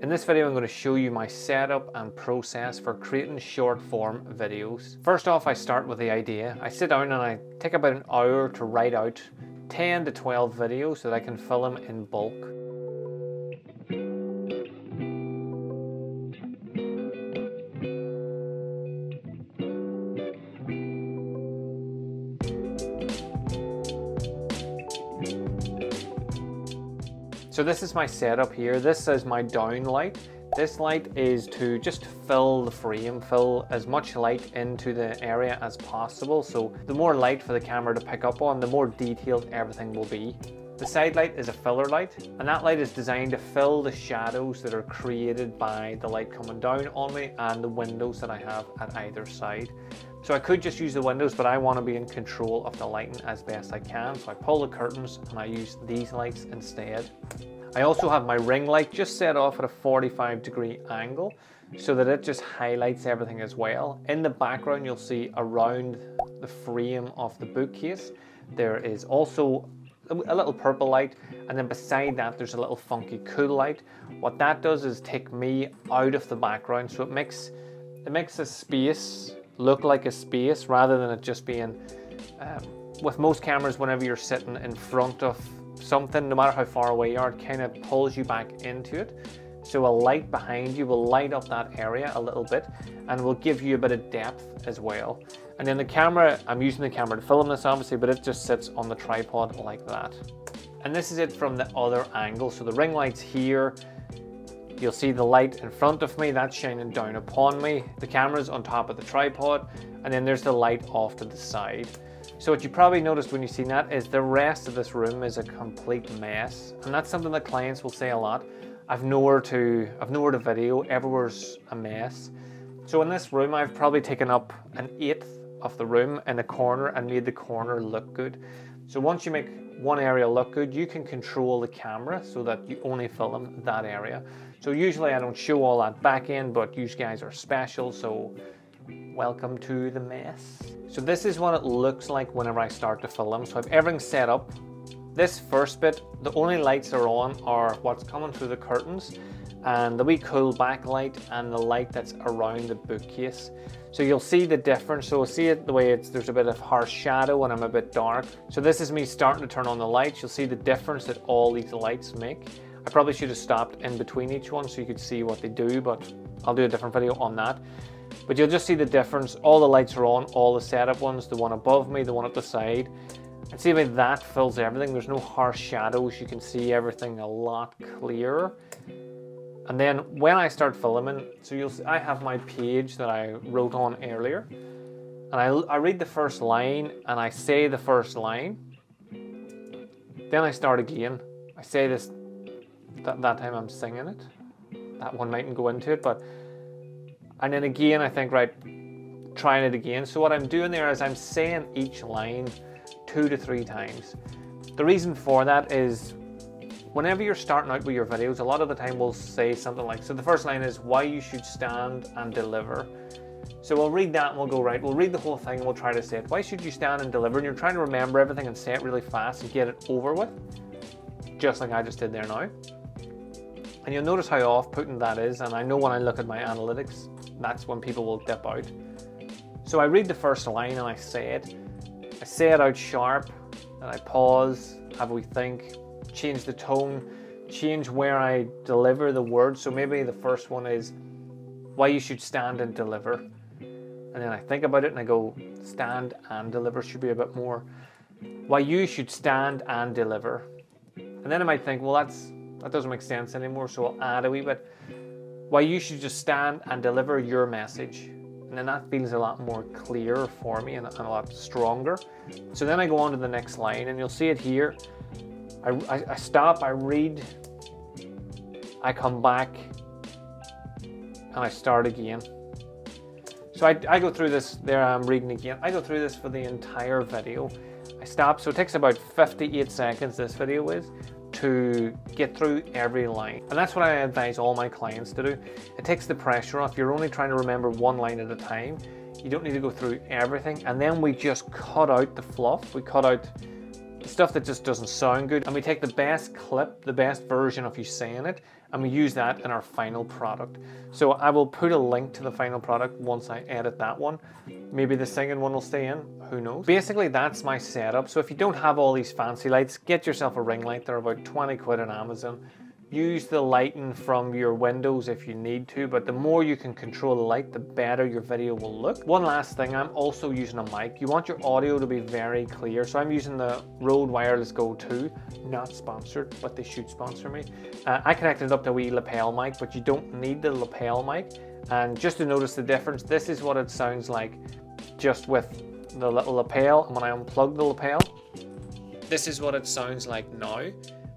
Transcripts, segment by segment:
In this video I'm going to show you my setup and process for creating short form videos. First off I start with the idea. I sit down and I take about an hour to write out 10 to 12 videos so that I can film them in bulk. So this is my setup here. This is my down light. This light is to just fill the frame, fill as much light into the area as possible. So the more light for the camera to pick up on, the more detailed everything will be. The side light is a filler light, and that light is designed to fill the shadows that are created by the light coming down on me and the windows that I have at either side. So I could just use the windows, but I want to be in control of the lighting as best I can. So I pull the curtains and I use these lights instead. I also have my ring light just set off at a 45 degree angle so that it just highlights everything as well. In the background, you'll see around the frame of the bookcase, there is also a little purple light and then beside that there's a little funky cool light what that does is take me out of the background so it makes it makes a space look like a space rather than it just being um, with most cameras whenever you're sitting in front of something no matter how far away you are it kind of pulls you back into it so a light behind you will light up that area a little bit and will give you a bit of depth as well and then the camera, I'm using the camera to film this obviously, but it just sits on the tripod like that. And this is it from the other angle. So the ring light's here. You'll see the light in front of me, that's shining down upon me. The camera's on top of the tripod, and then there's the light off to the side. So what you probably noticed when you seen that is the rest of this room is a complete mess. And that's something that clients will say a lot. I've nowhere to, I've nowhere to video, everywhere's a mess. So in this room, I've probably taken up an eighth of the room in a corner and made the corner look good. So once you make one area look good, you can control the camera so that you only film that area. So usually I don't show all that back end, but you guys are special, so welcome to the mess. So this is what it looks like whenever I start to film. So I have everything set up. This first bit, the only lights are on are what's coming through the curtains and the wee cool backlight and the light that's around the bookcase. So you'll see the difference. So see it the way it's there's a bit of harsh shadow and I'm a bit dark. So this is me starting to turn on the lights. You'll see the difference that all these lights make. I probably should have stopped in between each one so you could see what they do, but I'll do a different video on that. But you'll just see the difference. All the lights are on, all the setup ones, the one above me, the one at the side. And see how that fills everything. There's no harsh shadows. You can see everything a lot clearer. And then when I start filming, so you'll see I have my page that I wrote on earlier. And I, I read the first line and I say the first line. Then I start again. I say this, that, that time I'm singing it. That one mightn't go into it, but, and then again I think, right, trying it again. So what I'm doing there is I'm saying each line two to three times. The reason for that is whenever you're starting out with your videos, a lot of the time we'll say something like, so the first line is why you should stand and deliver. So we'll read that and we'll go, right, we'll read the whole thing and we'll try to say it. Why should you stand and deliver? And you're trying to remember everything and say it really fast and get it over with, just like I just did there now. And you'll notice how off-putting that is. And I know when I look at my analytics, that's when people will dip out. So I read the first line and I say it. I say it out sharp, and I pause, have we think, change the tone, change where I deliver the word. So maybe the first one is why you should stand and deliver. And then I think about it and I go, stand and deliver should be a bit more. Why you should stand and deliver. And then I might think, well, that's that doesn't make sense anymore, so I'll add a wee bit. Why you should just stand and deliver your message. And then that feels a lot more clear for me and, a lot stronger. So then I go on to the next line, and you'll see it here. I, I, I stop, I read, I come back, and I start again. So I, I go through this, there I'm reading again. I go through this for the entire video. I stop, so it takes about 58 seconds, this video is, to get through every line. And that's what I advise all my clients to do. It takes the pressure off. You're only trying to remember one line at a time. You don't need to go through everything. And then we just cut out the fluff. We cut out stuff that just doesn't sound good. And we take the best clip, the best version of you saying it, and we use that in our final product. So I will put a link to the final product once I edit that one. Maybe the singing one will stay in, who knows. Basically that's my setup. So if you don't have all these fancy lights, get yourself a ring light. They're about 20 quid on Amazon. Use the lighting from your windows if you need to, but the more you can control the light, the better your video will look. One last thing, I'm also using a mic. You want your audio to be very clear, so I'm using the Rode Wireless Go 2, not sponsored, but they should sponsor me. Uh, I connected up to a wee lapel mic, but you don't need the lapel mic. And just to notice the difference, this is what it sounds like just with the little lapel. And when I unplug the lapel, this is what it sounds like now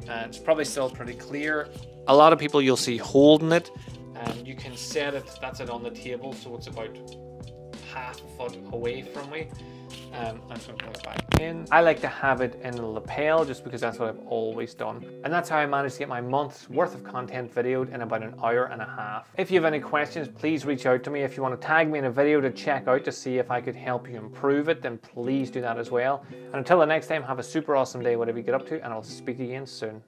and it's probably still pretty clear. A lot of people you'll see holding it and you can set it, that's it on the table, so it's about half a foot away from me. Um, to put it back in. I like to have it in the lapel just because that's what I've always done. And that's how I managed to get my month's worth of content videoed in about an hour and a half. If you have any questions, please reach out to me. If you want to tag me in a video to check out to see if I could help you improve it, then please do that as well. And until the next time, have a super awesome day, whatever you get up to, and I'll speak to you again soon.